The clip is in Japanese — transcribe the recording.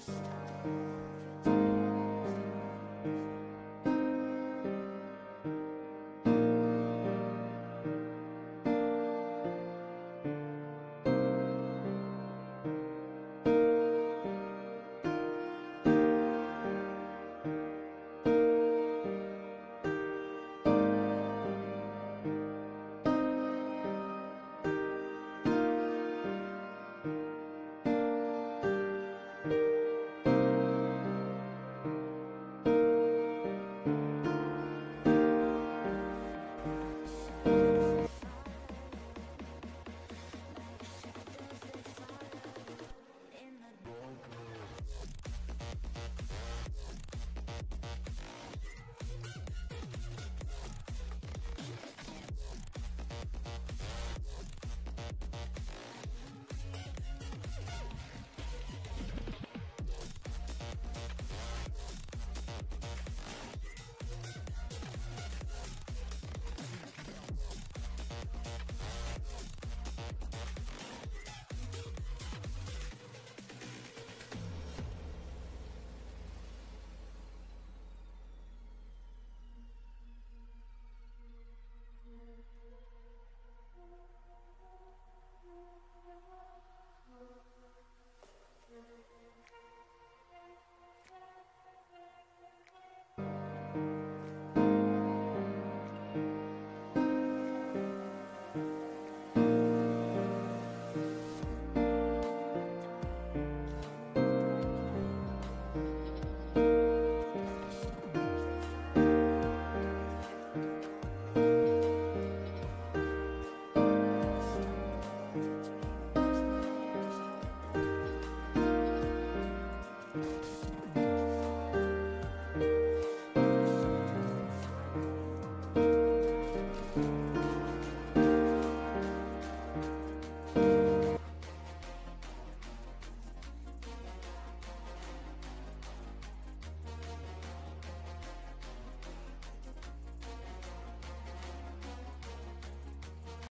した